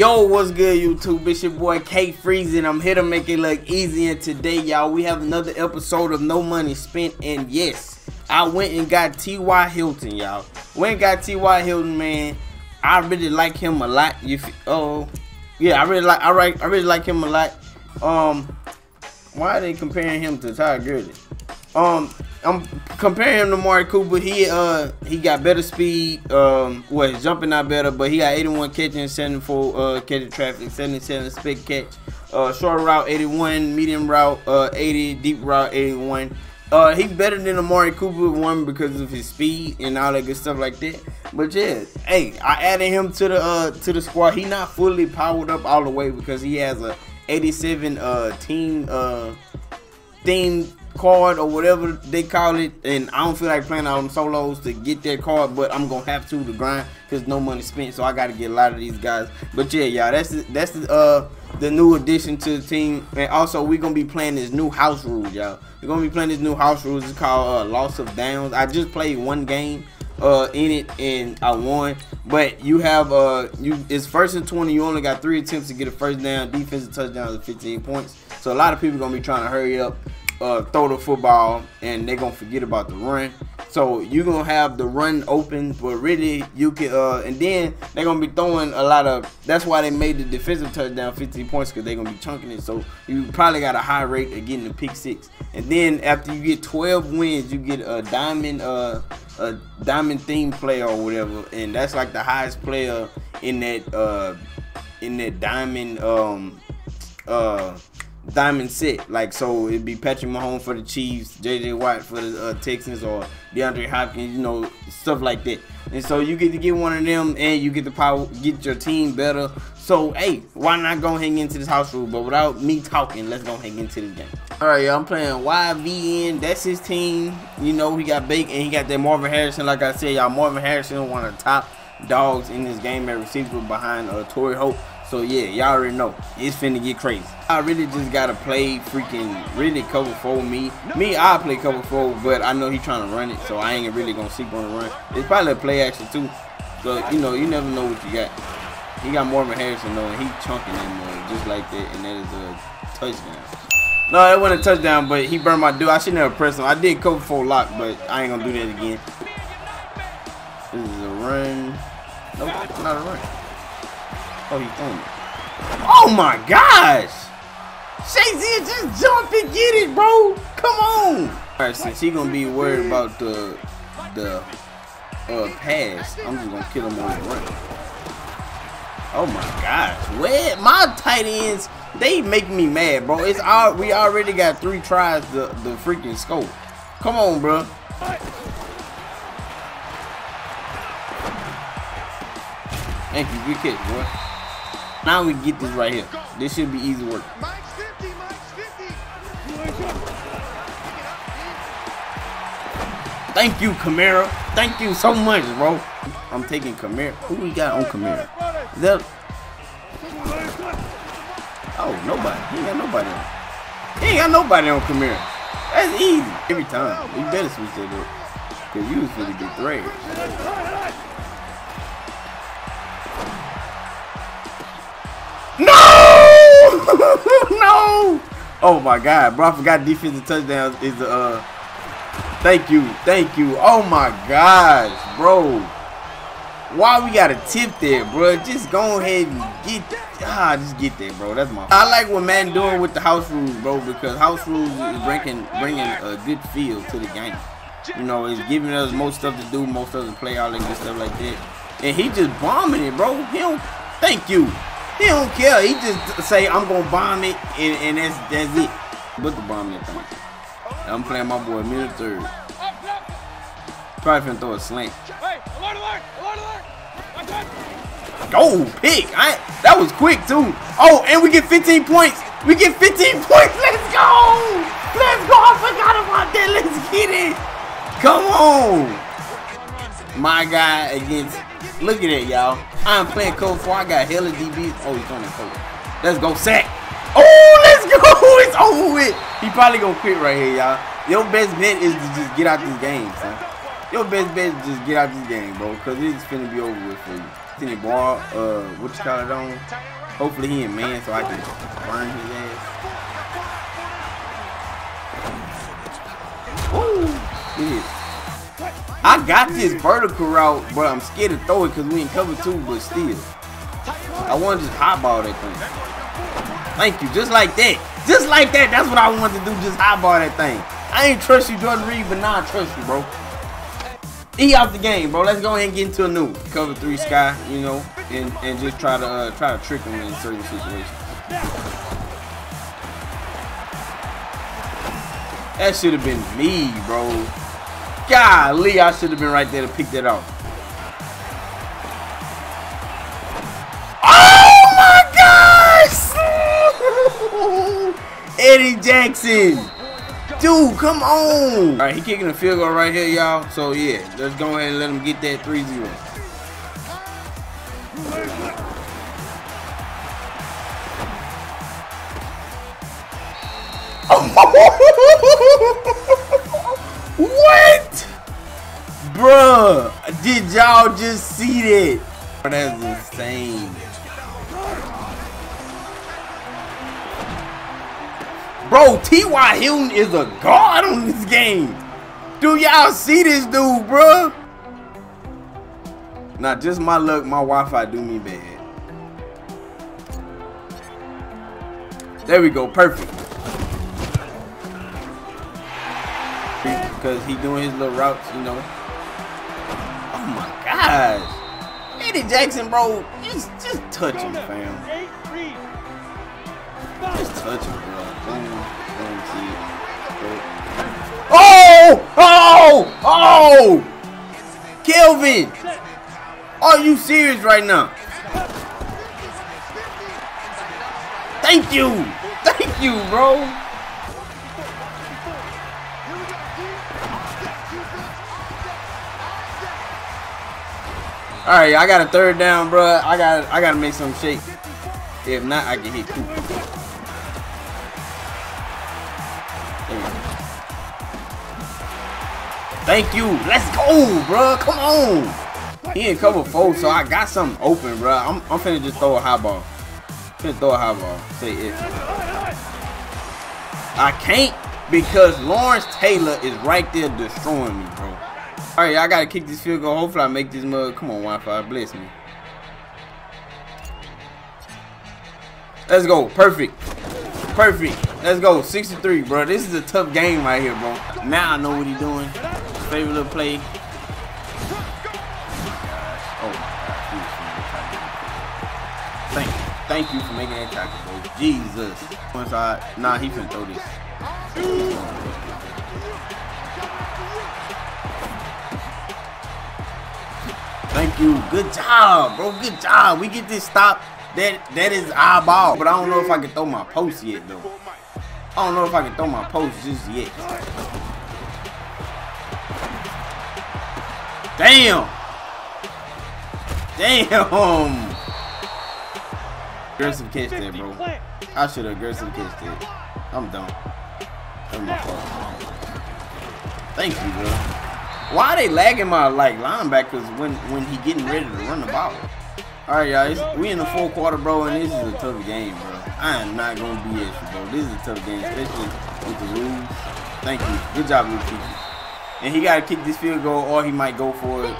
Yo, what's good, YouTube? It's your boy K Freezy, and I'm here to make it look easy. And today, y'all, we have another episode of No Money Spent. And yes, I went and got T.Y. Hilton, y'all. Went and got T.Y. Hilton, man. I really like him a lot. You, oh, yeah, I really like. I like. I really like him a lot. Um, why are they comparing him to Ty Gurley? Um, I'm comparing him to Mari Cooper. He uh he got better speed. Um, well, he's jumping out better, but he got 81 catching, 74 uh catching traffic, 77 spec catch. Uh, short route 81, medium route uh 80, deep route 81. Uh, he's better than Amari Cooper one because of his speed and all that good stuff like that. But yeah, hey, I added him to the uh to the squad. He not fully powered up all the way because he has a 87 uh team uh theme card or whatever they call it and I don't feel like playing all them solos to get that card but I'm gonna have to to grind because no money spent so I gotta get a lot of these guys. But yeah y'all that's the, that's the, uh the new addition to the team. And also we're gonna be playing this new house rules y'all. We're gonna be playing this new house rules. It's called uh, loss of downs. I just played one game uh in it and I won. But you have uh you it's first and 20 you only got three attempts to get a first down defensive touchdowns of 15 points so a lot of people gonna be trying to hurry up uh, throw the football and they're gonna forget about the run. So you're gonna have the run open, but really you can uh, and then they're gonna be throwing a lot of that's why they made the defensive touchdown 15 points because they're gonna be chunking it. So you probably got a high rate of getting the pick six. And then after you get 12 wins, you get a diamond uh a diamond theme player or whatever, and that's like the highest player in that uh in that diamond um uh diamond set. Like so, it'd be Patrick Mahomes for the Chiefs, J.J. Watt for the uh, Texans, or DeAndre Hopkins. You know, stuff like that. And so you get to get one of them, and you get the power, get your team better. So hey, why not go hang into this house rule? But without me talking, let's go hang into the game. All right, y'all. I'm playing YVN. That's his team. You know, he got Bake and he got that Marvin Harrison. Like I said, y'all, Marvin Harrison, one of the top dogs in this game at receiver behind uh, Torry Holt. So yeah, y'all already know it's finna get crazy. I really just gotta play freaking really cover four me. Me, I play cover four, but I know he trying to run it, so I ain't really gonna sleep on the run. It's probably a play action too. So you know, you never know what you got. He got Marvin Harrison though, and he chunking him uh, just like that, and that is a touchdown. No, it wasn't a touchdown, but he burned my dude. I should never press him. I did cover four lock, but I ain't gonna do that again. This is a run. Nope, not a run. Oh, he's throwing it. Oh my gosh! Shazier, just jump and get it, bro. Come on. All right, since he gonna be worried about the the uh, pass, I'm just gonna kill him on the run. Oh my gosh, where my tight ends? They make me mad, bro. It's all we already got three tries the the freaking scope. Come on, bro. Thank you, good catch, boy. Now we get this right here. This should be easy work. Thank you, Kamara. Thank you so much, bro. I'm taking Kamara. Who we got on Kamara? That... Oh, nobody. He ain't got nobody on. He ain't got nobody on Kamara. That's easy. Every time. You better switch that up. Because you was finna get thrashed. no! Oh my god, bro. I forgot defensive touchdowns is uh thank you, thank you. Oh my gosh, bro. Why we gotta tip there, bro? Just go ahead and get ah, just get there, bro. That's my. I like what man doing with the house rules, bro, because house rules is bringing bringing a good feel to the game. You know, it's giving us most stuff to do, most of to play all that good stuff like that. And he just bombing it, bro. He don't. Thank you. He don't care. He just say I'm gonna bomb it, and, and that's that's it. But the bomb that thing. I'm playing my boy middle third. Probably finna throw a slant. Go pick! I that was quick too. Oh, and we get 15 points. We get 15 points. Let's go! Let's go! I forgot about that. Let's get it. Come on, my guy against. Look at it, y'all. I'm playing cover 4. I got hella DBs. Oh, he's on the code. Let's go, sack. Oh, let's go. It's over with. He probably gonna quit right here, y'all. Your best bet is to just get out this game, son. Your best bet is just get out this game, bro, because it's finna be over with for you. destiny ball, uh, what you call it on? Hopefully he in man so I can burn his ass. Woo! I got this vertical route, but I'm scared to throw it because we in cover two, but still. I want to just highball that thing. Thank you, just like that. Just like that, that's what I want to do, just highball that thing. I ain't trust you, Jordan Reed, but now I trust you, bro. E out the game, bro. Let's go ahead and get into a new cover three sky, you know, and and just try to uh, try to trick him in certain situations. That should have been me, bro. Golly, I should have been right there to pick that off. Oh my gosh! Eddie Jackson. Dude, come on. All right, he kicking a field goal right here, y'all. So, yeah, let's go ahead and let him get that 3-0. what? Bruh, did y'all just see that? That's insane. Bro, T.Y. Hilton is a god on this game. Do y'all see this dude, bro? Not just my luck, my Wi-Fi do me bad. There we go, perfect. Because he doing his little routes, you know. Gosh. Eddie Jackson, bro, just, just touch him, fam. Just touch him, bro. Oh! Oh! Oh! Kelvin! Are you serious right now? Thank you! Thank you, bro! Alright, I got a third down, bro. I got I gotta make some shake. If not, I can hit Cooper. Thank you. Let's go, bro. Come on. He in cover four, so I got something open, bro. I'm, I'm finna just throw a high ball. Finna throw a high ball. Say it. I can't because Lawrence Taylor is right there destroying me, bro. All right, I gotta kick this field goal. Hopefully, I make this mug. Come on, Wi-Fi, bless me. Let's go. Perfect. Perfect. Let's go. 63, bro. This is a tough game right here, bro. Now I know what he's doing favorite little play. Oh! Thank you. Thank you for making that tackle, bro. Jesus. Once I nah he finna throw this. Thank you. Good job, bro. Good job. We get this stop. That that is our ball. But I don't know if I can throw my post yet though. I don't know if I can throw my post just yet. Damn! Damn! Aggressive catch there, bro. I should have aggressive catch that. I'm done. Thank you, bro. Why are they lagging my like linebackers when when he getting ready to run the ball? All right, y'all. We in the fourth quarter, bro, and this is a tough game, bro. I am not gonna be you, bro. This is a tough game, especially with the rules. Thank you. Good job, Luke. And he got to kick this field goal or he might go for it.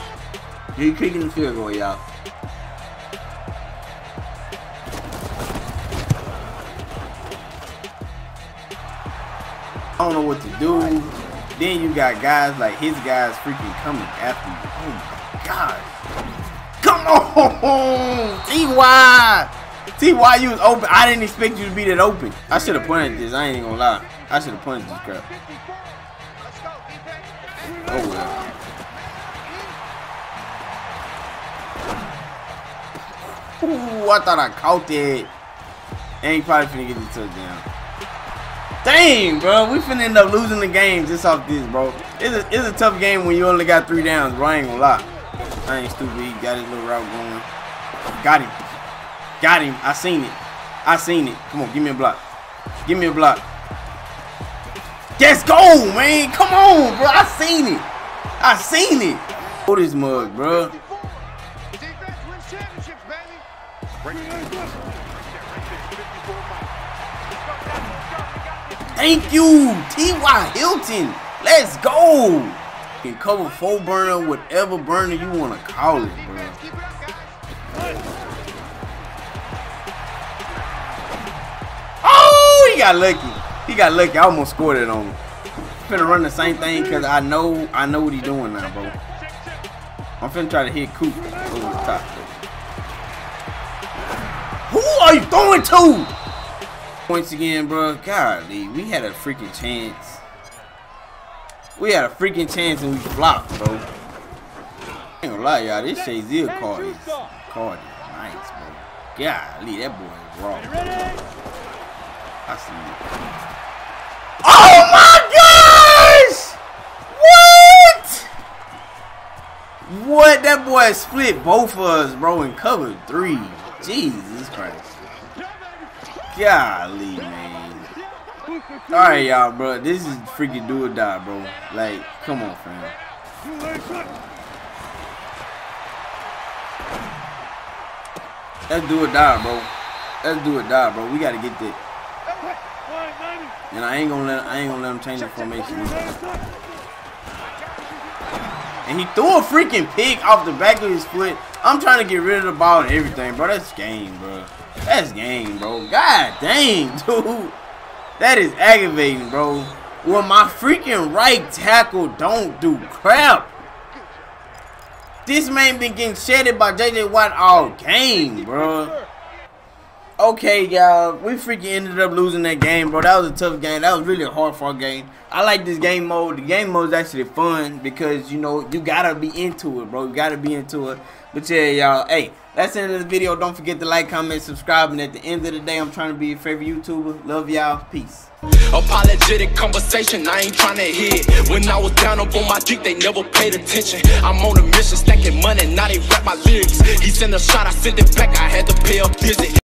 He kicking the field goal, y'all. I don't know what to do. Then you got guys like his guys freaking coming after you. Oh my god. Come on! T.Y. T.Y. you was open. I didn't expect you to be that open. I should have pointed this. I ain't gonna lie. I should have pointed this crap. Oh well. Ooh, I thought I caught it. And he probably finna get the touchdown. Dang, bro. We finna end up losing the game just off this, bro. It's a, it's a tough game when you only got three downs, bro. I ain't gonna lie. I ain't stupid. He got his little route going. Got him. Got him. I seen it. I seen it. Come on, give me a block. Give me a block. Let's go, man. Come on, bro. I seen it. I seen it. Oh, this mug, bro. Right there, right there. Thank you, T.Y. Hilton. Let's go. You can cover four burner, whatever burner you want to call it, bro. Oh, he got lucky. He got lucky. I almost scored it on him. I'm finna run the same thing because I know I know what he's doing now, bro. I'm finna try to hit Coop over the top. Who are you throwing to? Points again, bro. Golly, we had a freaking chance. We had a freaking chance and we flopped, bro. ain't gonna lie, y'all. This Shazier card is card is nice, bro. Golly, that boy is raw. I see it. Oh my gosh! What? What? That boy split both of us, bro, and covered three. Jesus Christ. Golly, man. Alright, y'all, bro. This is freaking do or die, bro. Like, come on, fam. Let's do or die, bro. Let's do or die, bro. We gotta get this. And I ain't gonna let I ain't gonna let him change the formation. And he threw a freaking pick off the back of his foot. I'm trying to get rid of the ball and everything, bro. That's game, bro. That's game, bro. God dang, dude. That is aggravating, bro. Well, my freaking right tackle don't do crap. This man been getting shedded by J.J. Watt all game, bro. Okay, y'all. We freaking ended up losing that game, bro. That was a tough game. That was really a hard a game. I like this game mode. The game mode is actually fun because, you know, you got to be into it, bro. You got to be into it. But, yeah, y'all. Hey, that's the end of the video. Don't forget to like, comment, subscribe. And at the end of the day, I'm trying to be your favorite YouTuber. Love y'all. Peace. Apologetic conversation, I ain't trying to hit. When I was down up on my dick, they never paid attention. I'm on a mission, stacking money, now they rap my lyrics. He sent a shot, I sent it back, I had to pay a visit.